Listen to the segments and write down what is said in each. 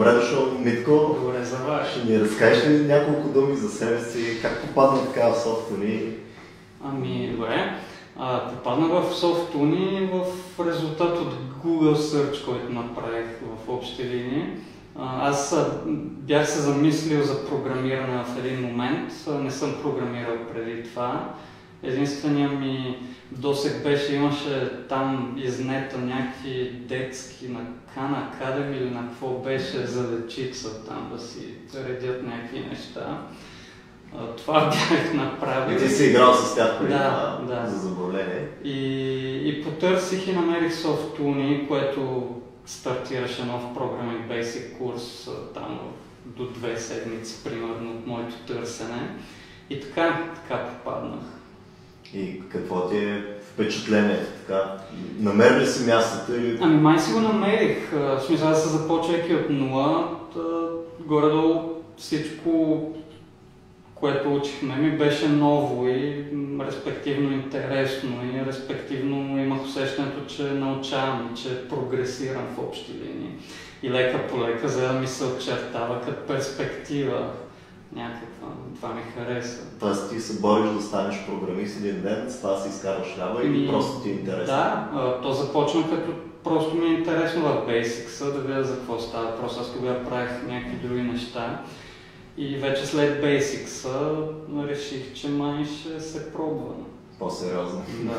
Добре дошъл, Митко. Добре за ваш. Ще ни разкажеш ли няколко думи за себе си? Как попадна така в софтуни? Ами, добре. А, попаднах в софтуни в резултат от Google Search, който направих в общи линии. Аз бях се замислил за програмиране в един момент. Не съм програмирал преди това. Единствения ми досег беше, имаше там изнета някакви детски на Khan Academy или на какво беше за дечица там да си редят някакви неща. Това бях направил. И ти си играл с тях преди Да, да. за забавление. И, и потърсих и намерих SoftUni, което стартираше нов програмен Basic курс там до две седмици, примерно, от моето търсене. И така, така попаднах. И какво ти е впечатлението? Така? Намери ли си мястото или... Ами май си го намерих. В смисъл, аз се започвайки от нула, горе-долу всичко, което учихме ми беше ново и респективно интересно и респективно имах усещането, че научавам и че прогресирам в общи линии. И лека по лека, за да ми се очертава като перспектива някаква. Това ми хареса. Тоест ти се бориш да станеш програмист един ден, с това си изкарваш лява или просто ти е интересно? Да, то започна като просто ми е интересно в Basics да видя за какво става въпрос. Аз тогава правих някакви други неща. И вече след Basics реших, че май ще се пробва. По-сериозно. Да,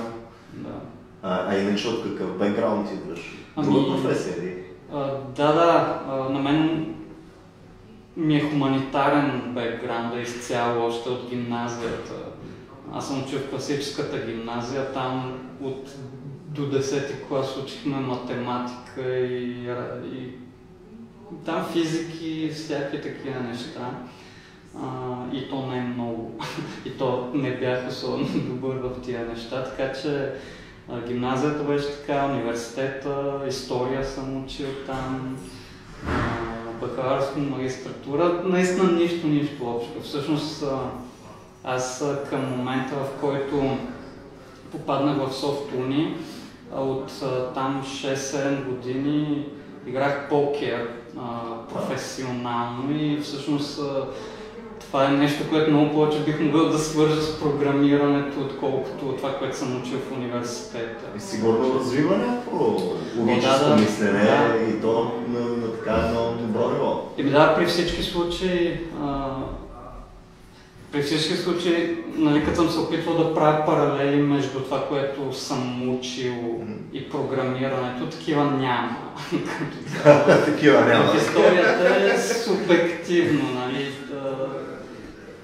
да. А, а иначе от какъв бекграунд идваш? Ами- Друга професия ли? Да, да, на мен ми е хуманитарен бекграунд изцяло още от гимназията. Аз съм учил в класическата гимназия, там от до 10-ти клас учихме математика и, и там физики, всякакви такива неща. А, и то не е много. и то не бях особено добър в тия неща, така че а, гимназията беше така, университета, история съм учил там, а, бакалавърство, магистратура, наистина нищо, нищо общо. Всъщност аз към момента, в който попаднах в софтуни, от там 6-7 години играх покер професионално и всъщност това е нещо, което много повече бих могъл да свържа с програмирането, отколкото това, което съм учил в университета. И сигурно развива някакво логическо Да, мислене Да. и то на, на така едно добро ниво. И да, при всички случаи, а, при всички случаи, нали, като съм се опитвал да правя паралели между това, което съм учил и програмирането, такива няма. Такива няма. Историята е субективно, нали?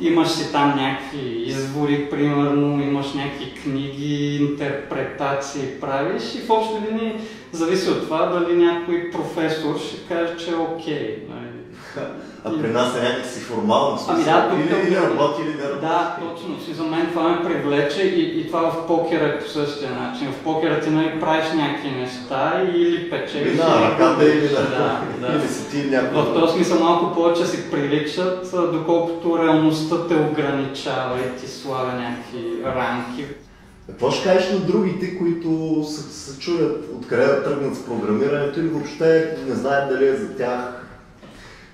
да, Имаш си там някакви извори, примерно, имаш някакви книги, интерпретации правиш и в общи линии зависи от това дали някой професор ще каже, че е окей. Нали? А при нас е някакси формално в Ами смисъл. да, тук или, е- или работи, или не работи. Да, точно. Си за мен това ме привлече и, и това в покера е по същия начин. В покера ти нали, правиш някакви неща или печелиш. Или на ръката, или на... Да, да. Или си ти някакво... В този смисъл малко повече си приличат, доколкото реалността те ограничава и ти слага някакви рамки. Какво ще кажеш на другите, които се, се чуят откъде да тръгнат с програмирането или въобще не знаят дали е за тях?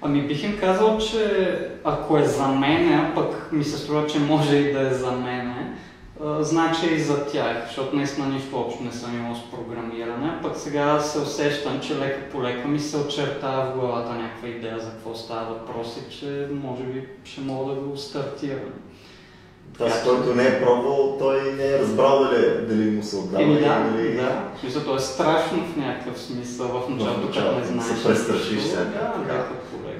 Ами бих им казал, че ако е за мене, а пък ми се струва, че може и да е за мене, значи и за тях, защото наистина нищо общо не съм имал с програмиране, пък сега се усещам, че лека по лека ми се очертава в главата някаква идея за какво става въпрос и че може би ще мога да го стартирам. Тоест, който не е пробвал, той не е разбрал дали, дали му се отдава. Еми да, или... да. Смисъл, то е страшно в някакъв смисъл, в началото, като не да знаеш. се престрашиш сега, Да, лека.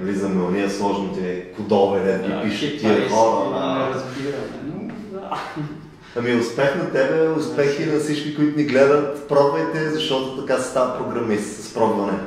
Влизаме в уния сложните кодове, да ги Да, пишат тия хора. да. Не разбираме, но да. Ами успех на тебе, успехи на всички, които ни гледат. Пробвайте, защото така се става програмист с пробване.